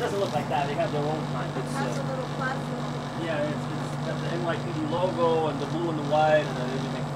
doesn't look like that. They have their own kind. It's, That's a uh, little platform. yeah, it's, it's got the NYPD logo and the blue and the white and everything